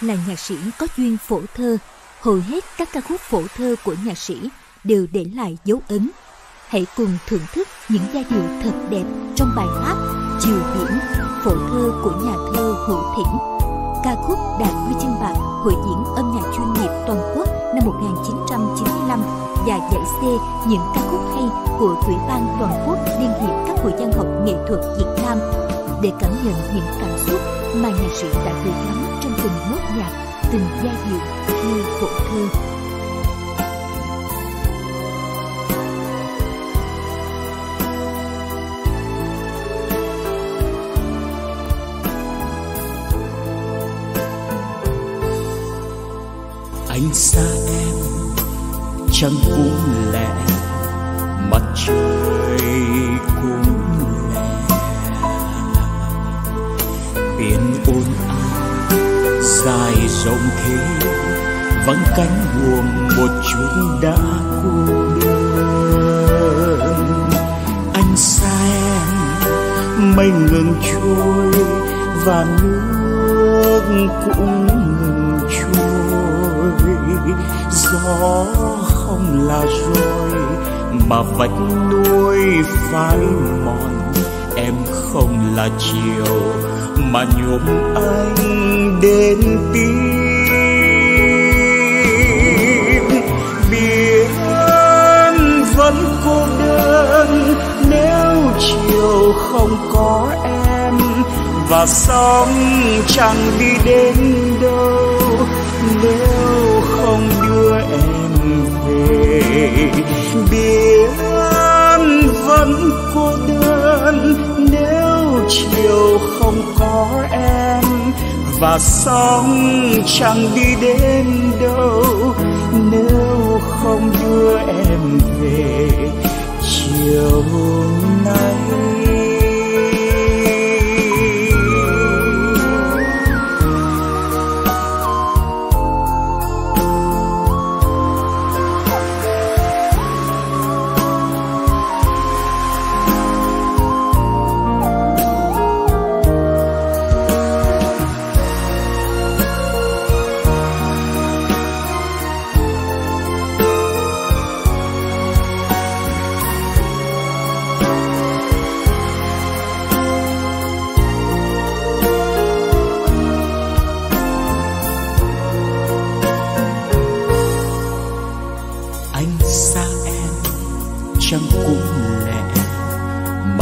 là nhạc sĩ có duyên phổ thơ, hầu hết các ca khúc phổ thơ của nhạc sĩ đều để lại dấu ấn. Hãy cùng thưởng thức những giai điệu thật đẹp trong bài hát Chiều biển, phổ thơ của nhà thơ Hữu Thỉnh. Ca khúc đạt huy chương bạc Hội diễn âm nhạc chuyên nghiệp toàn quốc năm 1995 và giải C những ca khúc hay của Ủy ban toàn quốc Liên hiệp các hội văn học nghệ thuật Việt Nam để cảm nhận những cảm xúc mà nhạc sĩ đã gửi gắm tình từng nốt nhạc, từng giai điệu như phổ thơ. anh xa em chẳng cũng lẽ mặt trời cũng lẽ biển ồn ào dài rộng thế, vắng cánh buồm một chút đã cô đơn. Anh xa em mây ngừng trôi và nước cũng ngừng trôi. Gió không là rồi mà vạch nuôi phai mòn, em không là chiều mà nhuộm anh đến tim. Biển vẫn cô đơn nếu chiều không có em. Và sóng chẳng đi đến đâu, nếu Yêu không có em. Và sóng chẳng đi đến đâu, nếu không đưa em về.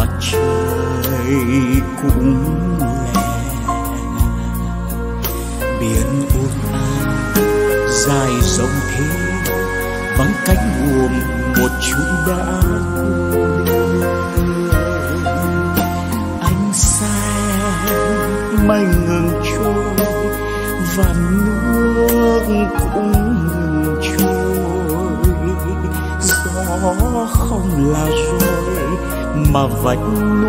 Mặt trời cũng lè, biển u ào dài rộng thế vắng cánh buồm một chút đã anh xa mây ngừng trôi và nước cũng ngừng trôi gió không là rồi mà vách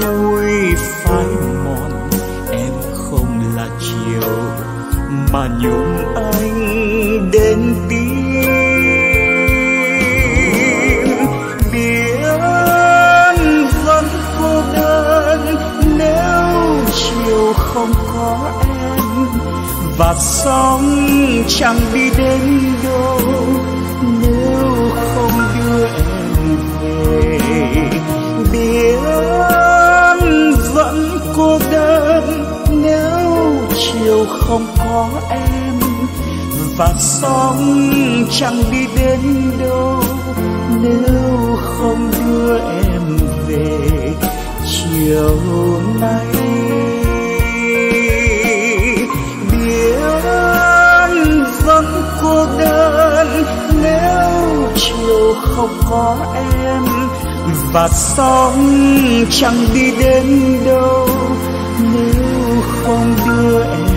núi phai mòn. Em không là chiều mà nhung anh đến tim. Biển vẫn cô đơn nếu chiều không có em. Và sóng chẳng đi đến đâu nếu không đưa em không có em. Và sóng chẳng đi đến đâu, nếu không đưa em về chiều nay. Biển vẫn cô đơn, nếu chiều không có em. Và sóng chẳng đi đến đâu, nếu không đưa em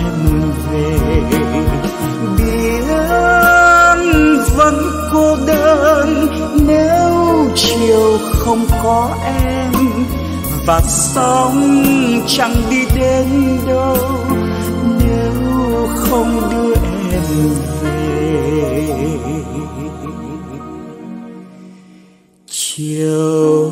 không có em. Và sóng chẳng đi đến đâu. Nếu không đưa em về. Chiều